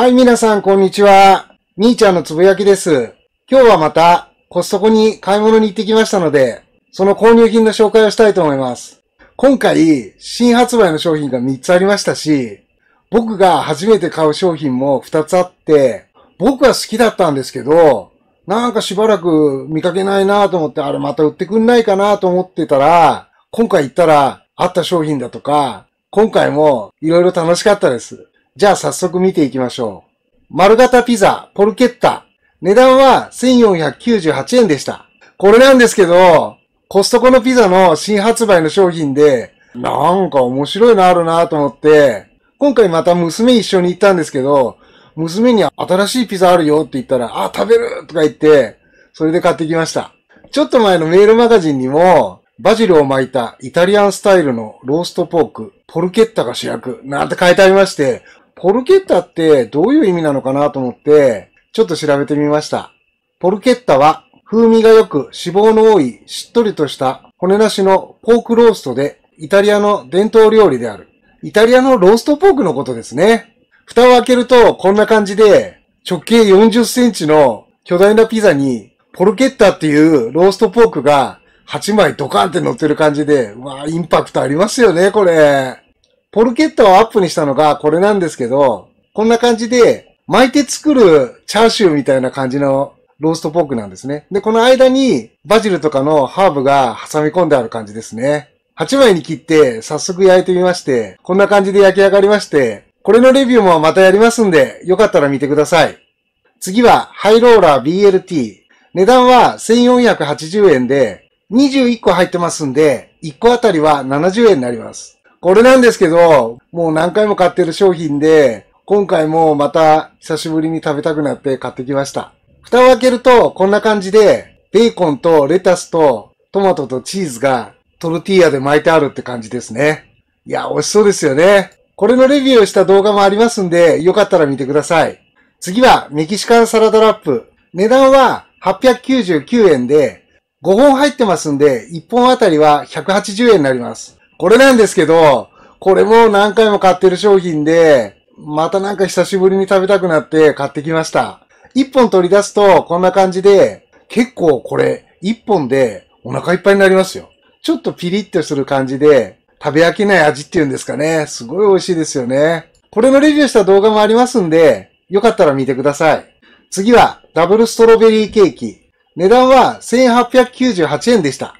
はい、皆さん、こんにちは。みーちゃんのつぶやきです。今日はまた、コストコに買い物に行ってきましたので、その購入品の紹介をしたいと思います。今回、新発売の商品が3つありましたし、僕が初めて買う商品も2つあって、僕は好きだったんですけど、なんかしばらく見かけないなと思って、あれまた売ってくんないかなと思ってたら、今回行ったらあった商品だとか、今回もいろいろ楽しかったです。じゃあ早速見ていきましょう。丸型ピザ、ポルケッタ。値段は1498円でした。これなんですけど、コストコのピザの新発売の商品で、なんか面白いのあるなと思って、今回また娘一緒に行ったんですけど、娘に新しいピザあるよって言ったら、あ、食べるとか言って、それで買ってきました。ちょっと前のメールマガジンにも、バジルを巻いたイタリアンスタイルのローストポーク、ポルケッタが主役、なんて書いてありまして、ポルケッタってどういう意味なのかなと思って、ちょっと調べてみました。ポルケッタは風味が良く脂肪の多いしっとりとした骨なしのポークローストでイタリアの伝統料理である。イタリアのローストポークのことですね。蓋を開けるとこんな感じで直径40センチの巨大なピザにポルケッタっていうローストポークが8枚ドカンって乗ってる感じで、わあインパクトありますよね、これ。ポルケッタをアップにしたのがこれなんですけど、こんな感じで巻いて作るチャーシューみたいな感じのローストポークなんですね。で、この間にバジルとかのハーブが挟み込んである感じですね。8枚に切って早速焼いてみまして、こんな感じで焼き上がりまして、これのレビューもまたやりますんで、よかったら見てください。次はハイローラー BLT。値段は1480円で、21個入ってますんで、1個あたりは70円になります。これなんですけど、もう何回も買ってる商品で、今回もまた久しぶりに食べたくなって買ってきました。蓋を開けるとこんな感じで、ベーコンとレタスとトマトとチーズがトルティーヤで巻いてあるって感じですね。いや、美味しそうですよね。これのレビューをした動画もありますんで、よかったら見てください。次はメキシカンサラダラップ。値段は899円で、5本入ってますんで、1本あたりは180円になります。これなんですけど、これも何回も買ってる商品で、またなんか久しぶりに食べたくなって買ってきました。1本取り出すとこんな感じで、結構これ1本でお腹いっぱいになりますよ。ちょっとピリッとする感じで、食べ飽きない味っていうんですかね。すごい美味しいですよね。これのレビューした動画もありますんで、よかったら見てください。次はダブルストロベリーケーキ。値段は1898円でした。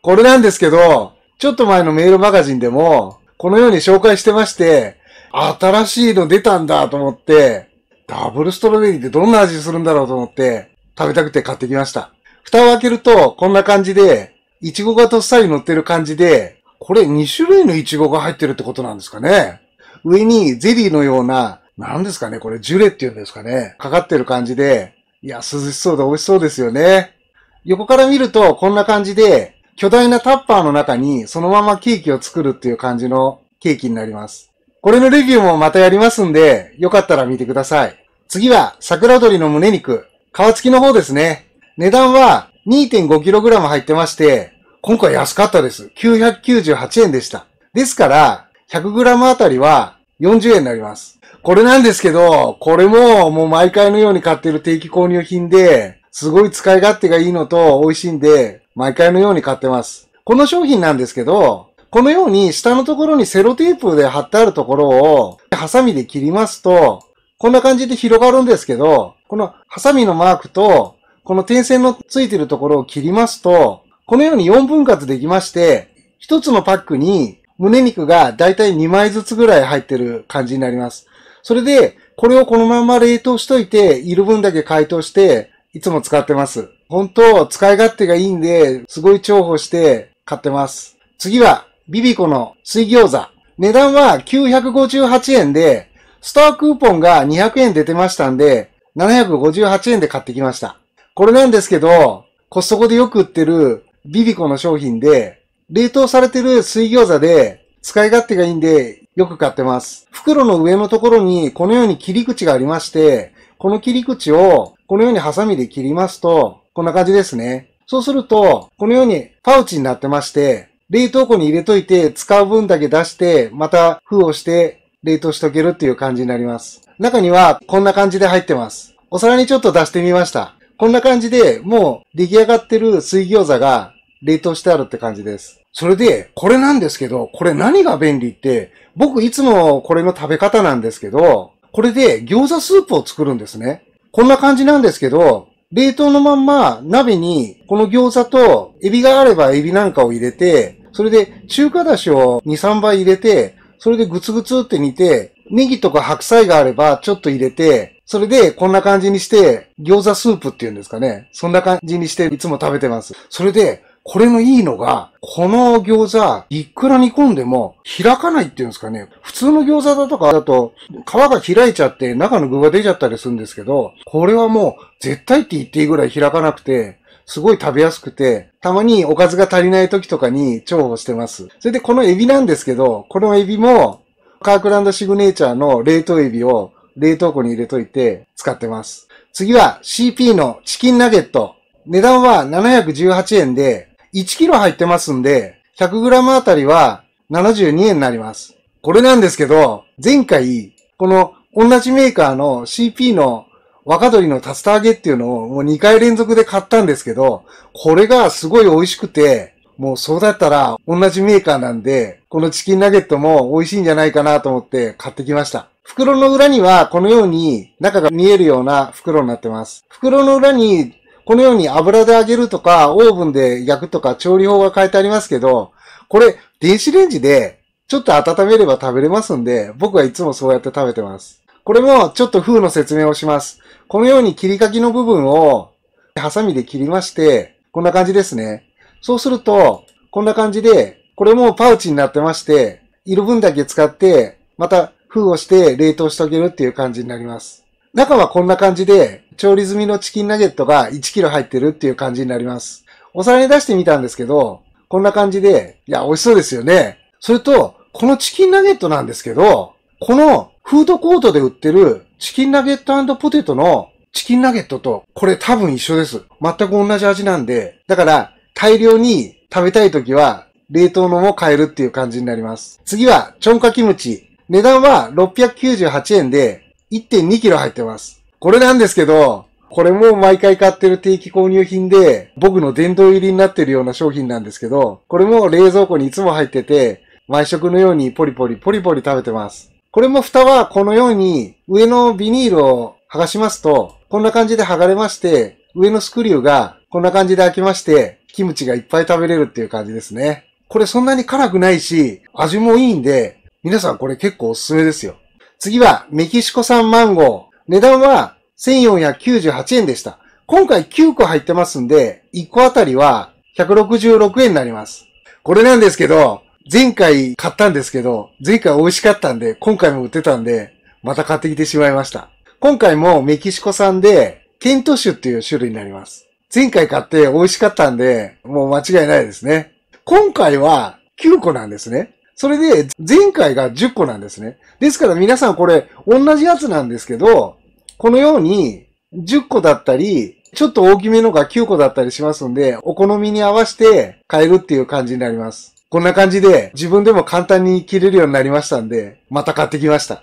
これなんですけど、ちょっと前のメールマガジンでも、このように紹介してまして、新しいの出たんだと思って、ダブルストロベリーってどんな味するんだろうと思って、食べたくて買ってきました。蓋を開けると、こんな感じで、イチゴがどっさり乗ってる感じで、これ2種類のイチゴが入ってるってことなんですかね。上にゼリーのような、なんですかね、これジュレっていうんですかね。かかってる感じで、いや、涼しそうで美味しそうですよね。横から見るとこんな感じで、巨大なタッパーの中にそのままケーキを作るっていう感じのケーキになります。これのレビューもまたやりますんで、よかったら見てください。次は、桜鶏の胸肉。皮付きの方ですね。値段は 2.5kg 入ってまして、今回安かったです。998円でした。ですから、100g あたりは40円になります。これなんですけど、これももう毎回のように買ってる定期購入品で、すごい使い勝手がいいのと美味しいんで、毎回のように買ってます。この商品なんですけど、このように下のところにセロテープで貼ってあるところを、ハサミで切りますと、こんな感じで広がるんですけど、このハサミのマークと、この点線のついてるところを切りますと、このように4分割できまして、一つのパックに胸肉がだいたい2枚ずつぐらい入ってる感じになります。それで、これをこのまま冷凍しといて、いる分だけ解凍して、いつも使ってます。本当、使い勝手がいいんで、すごい重宝して買ってます。次は、ビビコの水餃子。値段は958円で、スタークーポンが200円出てましたんで、758円で買ってきました。これなんですけど、コストコでよく売ってるビビコの商品で、冷凍されてる水餃子で使い勝手がいいんでよく買ってます。袋の上のところにこのように切り口がありまして、この切り口をこのようにハサミで切りますと、こんな感じですね。そうすると、このようにパウチになってまして、冷凍庫に入れといて使う分だけ出して、また封をして冷凍しとけるっていう感じになります。中にはこんな感じで入ってます。お皿にちょっと出してみました。こんな感じでもう出来上がってる水餃子が冷凍してあるって感じです。それで、これなんですけど、これ何が便利って、僕いつもこれの食べ方なんですけど、これで餃子スープを作るんですね。こんな感じなんですけど、冷凍のまんま鍋にこの餃子とエビがあればエビなんかを入れて、それで中華だしを2、3杯入れて、それでグツグツって煮て、ネギとか白菜があればちょっと入れて、それでこんな感じにして餃子スープっていうんですかね。そんな感じにしていつも食べてます。それでこれのいいのが、この餃子、いくら煮込んでも開かないっていうんですかね。普通の餃子だとかだと、皮が開いちゃって中の具が出ちゃったりするんですけど、これはもう絶対って言っていいぐらい開かなくて、すごい食べやすくて、たまにおかずが足りない時とかに重宝してます。それでこのエビなんですけど、このエビも、カークランドシグネーチャーの冷凍エビを冷凍庫に入れといて使ってます。次は CP のチキンナゲット。値段は718円で、1キロ入ってますんで、100グラムあたりは72円になります。これなんですけど、前回、この同じメーカーの CP の若鶏の竜田揚げっていうのをもう2回連続で買ったんですけど、これがすごい美味しくて、もうそうだったら同じメーカーなんで、このチキンナゲットも美味しいんじゃないかなと思って買ってきました。袋の裏にはこのように中が見えるような袋になってます。袋の裏にこのように油で揚げるとか、オーブンで焼くとか、調理法が書いてありますけど、これ、電子レンジでちょっと温めれば食べれますんで、僕はいつもそうやって食べてます。これもちょっと風の説明をします。このように切りかきの部分をハサミで切りまして、こんな感じですね。そうすると、こんな感じで、これもパウチになってまして、いる分だけ使って、また封をして冷凍しておけるっていう感じになります。中はこんな感じで、調理済みのチキンナゲットが1キロ入ってるっていう感じになります。お皿に出してみたんですけど、こんな感じで、いや、美味しそうですよね。それと、このチキンナゲットなんですけど、このフードコートで売ってるチキンナゲットポテトのチキンナゲットとこれ多分一緒です。全く同じ味なんで、だから大量に食べたい時は冷凍のも買えるっていう感じになります。次は、チョンカキムチ。値段は698円で1.2キロ入ってます。これなんですけど、これも毎回買ってる定期購入品で、僕の殿堂入りになってるような商品なんですけど、これも冷蔵庫にいつも入ってて、毎食のようにポリポリポリポリ食べてます。これも蓋はこのように上のビニールを剥がしますと、こんな感じで剥がれまして、上のスクリューがこんな感じで開きまして、キムチがいっぱい食べれるっていう感じですね。これそんなに辛くないし、味もいいんで、皆さんこれ結構おすすめですよ。次はメキシコ産マンゴー。値段は1498円でした。今回9個入ってますんで、1個あたりは166円になります。これなんですけど、前回買ったんですけど、前回美味しかったんで、今回も売ってたんで、また買ってきてしまいました。今回もメキシコ産で、ケント種っていう種類になります。前回買って美味しかったんで、もう間違いないですね。今回は9個なんですね。それで、前回が10個なんですね。ですから皆さんこれ、同じやつなんですけど、このように、10個だったり、ちょっと大きめのが9個だったりしますんで、お好みに合わせて買えるっていう感じになります。こんな感じで自分でも簡単に切れるようになりましたんで、また買ってきました。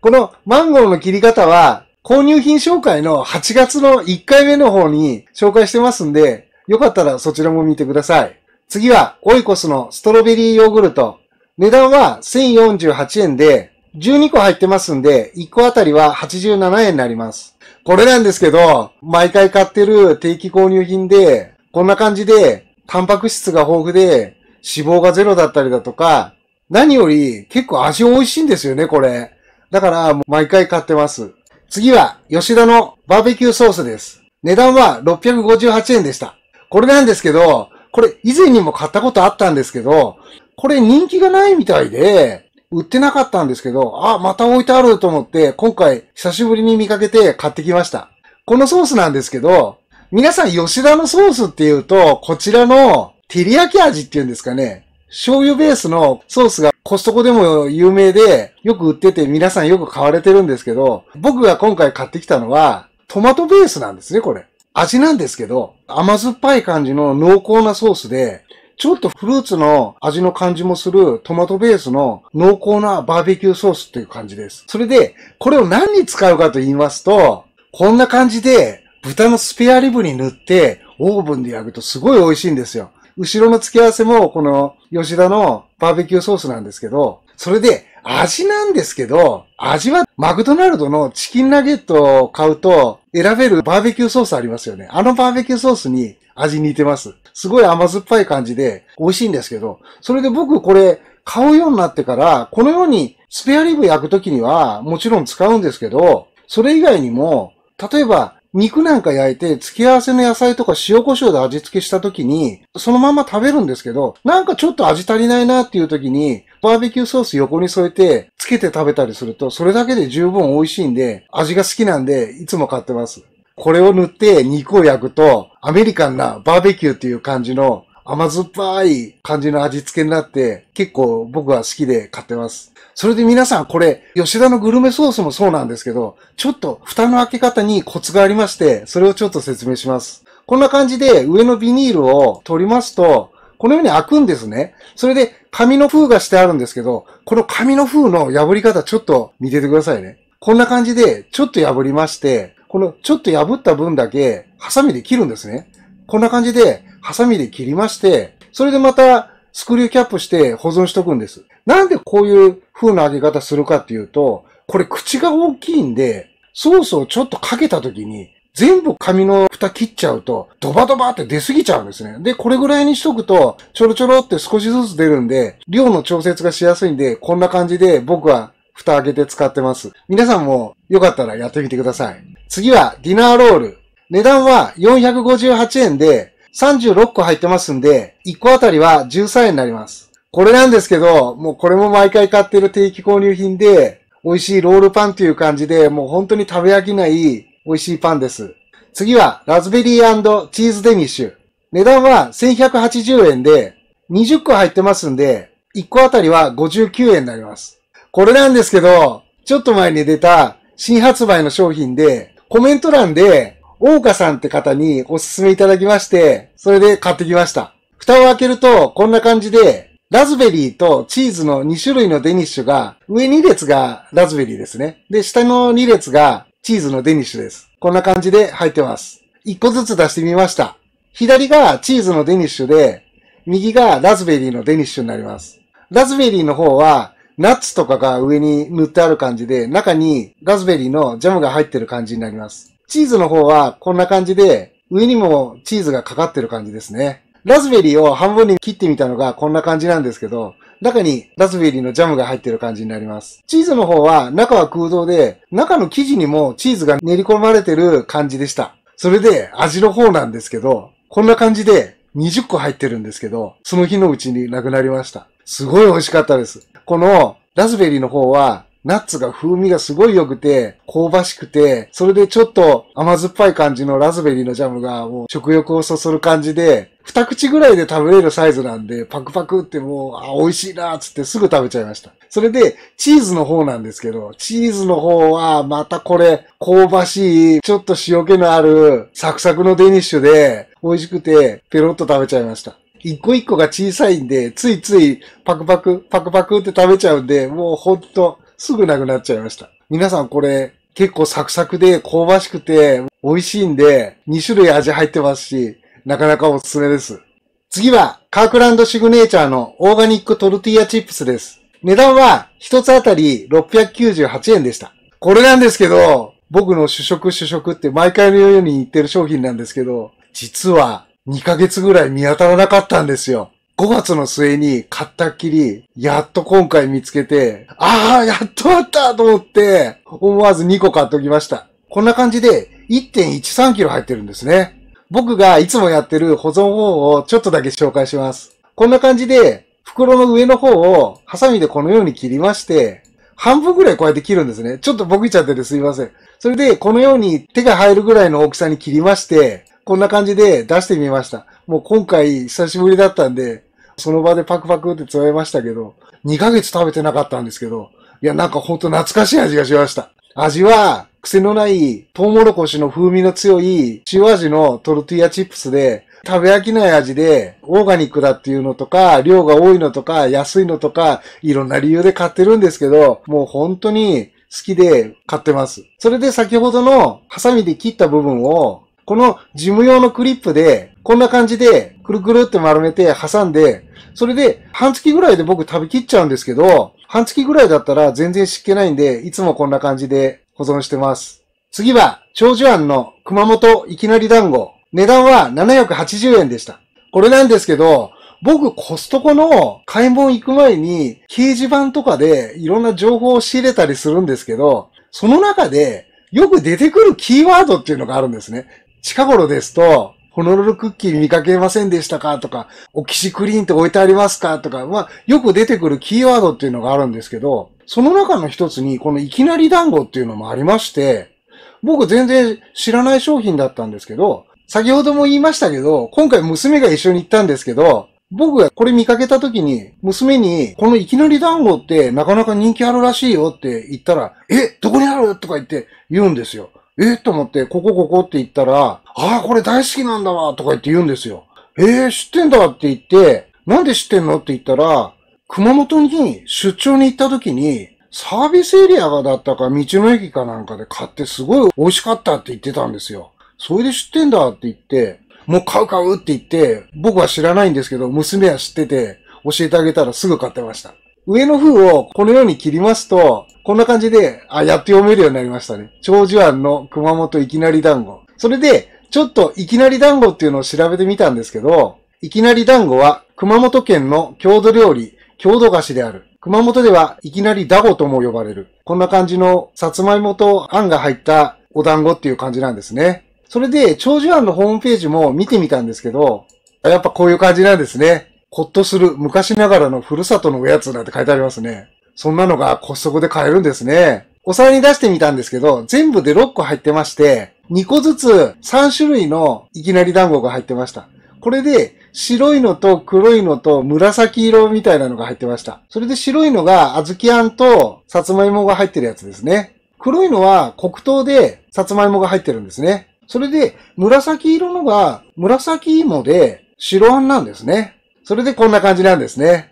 このマンゴーの切り方は、購入品紹介の8月の1回目の方に紹介してますんで、よかったらそちらも見てください。次は、オイコスのストロベリーヨーグルト。値段は1048円で、12個入ってますんで、1個あたりは87円になります。これなんですけど、毎回買ってる定期購入品で、こんな感じで、タンパク質が豊富で、脂肪がゼロだったりだとか、何より結構味美味しいんですよね、これ。だから、毎回買ってます。次は、吉田のバーベキューソースです。値段は658円でした。これなんですけど、これ以前にも買ったことあったんですけど、これ人気がないみたいで、売ってなかったんですけど、あ、また置いてあると思って、今回久しぶりに見かけて買ってきました。このソースなんですけど、皆さん吉田のソースっていうと、こちらの照り焼き味っていうんですかね。醤油ベースのソースがコストコでも有名で、よく売ってて皆さんよく買われてるんですけど、僕が今回買ってきたのは、トマトベースなんですね、これ。味なんですけど、甘酸っぱい感じの濃厚なソースで、ちょっとフルーツの味の感じもするトマトベースの濃厚なバーベキューソースっていう感じです。それで、これを何に使うかと言いますと、こんな感じで豚のスペアリブに塗ってオーブンで焼くとすごい美味しいんですよ。後ろの付け合わせもこの吉田のバーベキューソースなんですけど、それで味なんですけど、味はマクドナルドのチキンナゲットを買うと選べるバーベキューソースありますよね。あのバーベキューソースに味似てます。すごい甘酸っぱい感じで美味しいんですけど、それで僕これ買うようになってから、このようにスペアリブ焼くときにはもちろん使うんですけど、それ以外にも、例えば肉なんか焼いて、付け合わせの野菜とか塩胡椒で味付けした時に、そのまま食べるんですけど、なんかちょっと味足りないなっていう時に、バーベキューソース横に添えて、つけて食べたりすると、それだけで十分美味しいんで、味が好きなんで、いつも買ってます。これを塗って肉を焼くと、アメリカンなバーベキューっていう感じの甘酸っぱい感じの味付けになって、結構僕は好きで買ってます。それで皆さんこれ、吉田のグルメソースもそうなんですけど、ちょっと蓋の開け方にコツがありまして、それをちょっと説明します。こんな感じで上のビニールを取りますと、このように開くんですね。それで紙の封がしてあるんですけど、この紙の封の破り方ちょっと見ててくださいね。こんな感じでちょっと破りまして、このちょっと破った分だけハサミで切るんですね。こんな感じでハサミで切りまして、それでまたスクリューキャップして保存しとくんです。なんでこういう風な揚げ方するかっていうと、これ口が大きいんで、ソースをちょっとかけた時に、全部紙の蓋切っちゃうと、ドバドバって出すぎちゃうんですね。で、これぐらいにしとくと、ちょろちょろって少しずつ出るんで、量の調節がしやすいんで、こんな感じで僕は蓋開けて使ってます。皆さんもよかったらやってみてください。次はディナーロール。値段は458円で36個入ってますんで、1個あたりは13円になります。これなんですけど、もうこれも毎回買ってる定期購入品で、美味しいロールパンという感じで、もう本当に食べ飽きない美味しいパンです。次は、ラズベリーチーズデニッシュ。値段は1180円で、20個入ってますんで、1個あたりは59円になります。これなんですけど、ちょっと前に出た新発売の商品で、コメント欄で、大岡さんって方におすすめいただきまして、それで買ってきました。蓋を開けると、こんな感じで、ラズベリーとチーズの2種類のデニッシュが、上2列がラズベリーですね。で、下の2列がチーズのデニッシュです。こんな感じで入ってます。1個ずつ出してみました。左がチーズのデニッシュで、右がラズベリーのデニッシュになります。ラズベリーの方は、ナッツとかが上に載ってある感じで、中にラズベリーのジャムが入ってる感じになります。チーズの方はこんな感じで、上にもチーズがかかってる感じですね。ラズベリーを半分に切ってみたのがこんな感じなんですけど、中にラズベリーのジャムが入ってる感じになります。チーズの方は中は空洞で、中の生地にもチーズが練り込まれてる感じでした。それで味の方なんですけど、こんな感じで20個入ってるんですけど、その日のうちになくなりました。すごい美味しかったです。このラズベリーの方はナッツが風味がすごい良くて、香ばしくて、それでちょっと甘酸っぱい感じのラズベリーのジャムがもう食欲をそそる感じで、二口ぐらいで食べれるサイズなんで、パクパクってもう、あ、美味しいなーつってすぐ食べちゃいました。それで、チーズの方なんですけど、チーズの方は、またこれ、香ばしい、ちょっと塩気のある、サクサクのデニッシュで、美味しくて、ペロッと食べちゃいました。一個一個が小さいんで、ついついパクパク、パクパクって食べちゃうんで、もうほんと、すぐなくなっちゃいました。皆さんこれ結構サクサクで香ばしくて美味しいんで2種類味入ってますし、なかなかおすすめです。次はカークランドシグネーチャーのオーガニックトルティーヤチップスです。値段は1つあたり698円でした。これなんですけど、僕の主食主食って毎回のように言ってる商品なんですけど、実は2ヶ月ぐらい見当たらなかったんですよ。5月の末に買ったっきり、やっと今回見つけて、ああ、やっとあったと思って、思わず2個買っておきました。こんな感じで1.13キロ入ってるんですね。僕がいつもやってる保存方法をちょっとだけ紹介します。こんな感じで、袋の上の方をハサミでこのように切りまして、半分ぐらいこうやって切るんですね。ちょっとボケちゃっててすいません。それで、このように手が入るぐらいの大きさに切りまして、こんな感じで出してみました。もう今回久しぶりだったんで、その場でパクパクって詰めましたけど、2ヶ月食べてなかったんですけど、いや、なんかほんと懐かしい味がしました。味は、癖のないトウモロコシの風味の強い塩味のトルティーヤチップスで、食べ飽きない味で、オーガニックだっていうのとか、量が多いのとか、安いのとか、いろんな理由で買ってるんですけど、もう本当に好きで買ってます。それで先ほどのハサミで切った部分を、この事務用のクリップで、こんな感じで、くるくるって丸めて挟んで、それで、半月ぐらいで僕食べきっちゃうんですけど、半月ぐらいだったら全然湿気ないんで、いつもこんな感じで保存してます。次は、長寿庵の熊本いきなり団子。値段は780円でした。これなんですけど、僕コストコの買い物行く前に掲示板とかでいろんな情報を仕入れたりするんですけど、その中でよく出てくるキーワードっていうのがあるんですね。近頃ですと、ホノルルクッキー見かけませんでしたか？とか、オキシクリーンって置いてありますか？とか、まあ、よく出てくるキーワードっていうのがあるんですけど、その中の一つに、このいきなり団子っていうのもありまして、僕全然知らない商品だったんですけど、先ほども言いましたけど、今回娘が一緒に行ったんですけど、僕がこれ見かけた時に、娘に、このいきなり団子ってなかなか人気あるらしいよって言ったら、え、どこにある？とか言って言うんですよ。えと思って、ここここって言ったら、ああ、これ大好きなんだわとか言って言うんですよ。えー、知ってんだって言って、なんで知ってんのって言ったら、熊本に出張に行った時に、サービスエリアがだったか道の駅かなんかで買ってすごい美味しかったって言ってたんですよ。それで知ってんだって言って、もう買う買うって言って、僕は知らないんですけど、娘は知ってて、教えてあげたらすぐ買ってました。上の風をこのように切りますと、こんな感じで、あ、やって読めるようになりましたね。長寿庵の熊本いきなり団子。それで、ちょっといきなり団子っていうのを調べてみたんですけど、いきなり団子は熊本県の郷土料理、郷土菓子である。熊本ではいきなりダゴとも呼ばれる。こんな感じのさつまいもとあんが入ったお団子っていう感じなんですね。それで、長寿庵のホームページも見てみたんですけど、やっぱこういう感じなんですね。ほっとする昔ながらのふるさとのおやつなんて書いてありますね。そんなのがコストコで買えるんですね。お皿に出してみたんですけど、全部で6個入ってまして、2個ずつ3種類のいきなり団子が入ってました。これで白いのと黒いのと紫色みたいなのが入ってました。それで白いのが小豆あんとさつまいもが入ってるやつですね。黒いのは黒糖でさつまいもが入ってるんですね。それで紫色のが紫芋で白あんなんですね。それでこんな感じなんですね。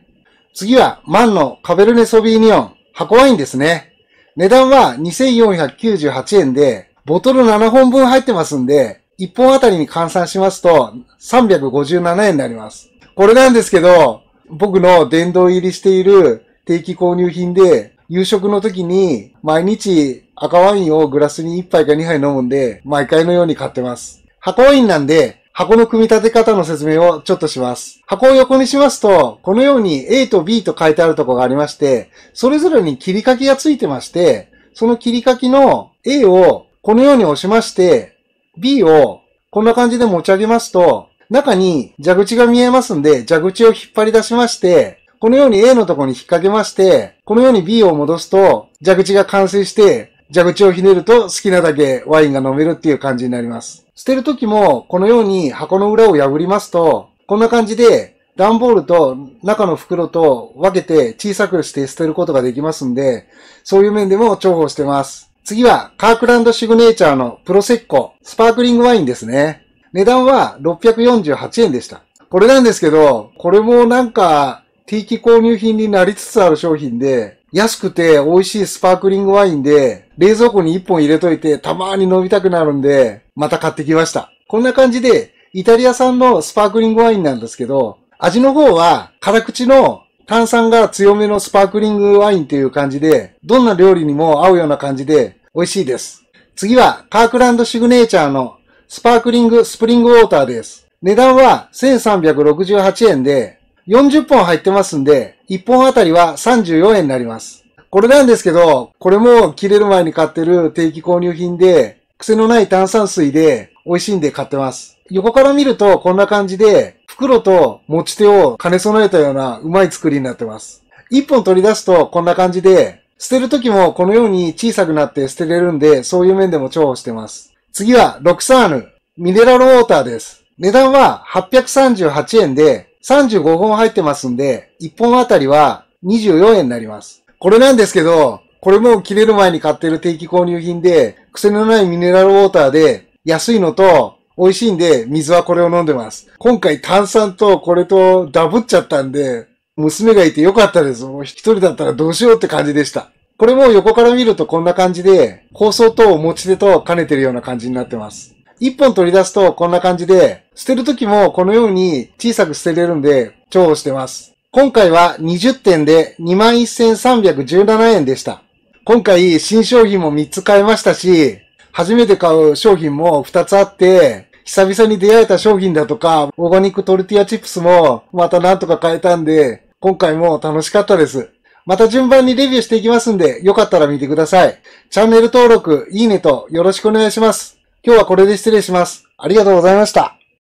次は、マンのカベルネソビーニオン、箱ワインですね。値段は2498円で、ボトル7本分入ってますんで、1本あたりに換算しますと、357円になります。これなんですけど、僕の殿堂入りしている定期購入品で、夕食の時に毎日赤ワインをグラスに1杯か2杯飲むんで、毎回のように買ってます。箱ワインなんで、箱の組み立て方の説明をちょっとします。箱を横にしますと、このように A と B と書いてあるところがありまして、それぞれに切り欠きがついてまして、その切り欠きの A をこのように押しまして、B をこんな感じで持ち上げますと、中に蛇口が見えますんで、蛇口を引っ張り出しまして、このように A のところに引っ掛けまして、このように B を戻すと、蛇口が完成して、蛇口をひねると好きなだけワインが飲めるっていう感じになります。捨てるときも、このように箱の裏を破りますと、こんな感じで、段ボールと中の袋と分けて小さくして捨てることができますんで、そういう面でも重宝してます。次は、カークランドシグネーチャーのプロセッコ、スパークリングワインですね。値段は648円でした。これなんですけど、これもなんか、定期購入品になりつつある商品で、安くて美味しいスパークリングワインで、冷蔵庫に1本入れといてたまーに飲みたくなるんで、また買ってきました。こんな感じで、イタリア産のスパークリングワインなんですけど、味の方は辛口の炭酸が強めのスパークリングワインっていう感じで、どんな料理にも合うような感じで美味しいです。次は、カークランドシグネーチャーのスパークリングスプリングウォーターです。値段は1368円で、40本入ってますんで、1本あたりは34円になります。これなんですけど、これも切れる前に買ってる定期購入品で、癖のない炭酸水で美味しいんで買ってます。横から見るとこんな感じで、袋と持ち手を兼ね備えたようなうまい作りになってます。一本取り出すとこんな感じで、捨てる時もこのように小さくなって捨てれるんで、そういう面でも重宝してます。次は、ロクサーヌ、ミネラルウォーターです。値段は838円で、35本入ってますんで、1本あたりは24円になります。これなんですけど、これも切れる前に買ってる定期購入品で、癖のないミネラルウォーターで、安いのと、美味しいんで、水はこれを飲んでます。今回炭酸とこれとダブっちゃったんで、娘がいてよかったです。もう一人だったらどうしようって感じでした。これも横から見るとこんな感じで、包装と持ち手と兼ねてるような感じになってます。一本取り出すとこんな感じで、捨てるときもこのように小さく捨てれるんで重宝してます。今回は20点で21,317円でした。今回新商品も3つ買いましたし、初めて買う商品も2つあって、久々に出会えた商品だとか、オーガニックトルティアチップスもまたなんとか買えたんで、今回も楽しかったです。また順番にレビューしていきますんで、よかったら見てください。チャンネル登録、いいねとよろしくお願いします。今日はこれで失礼します。ありがとうございました。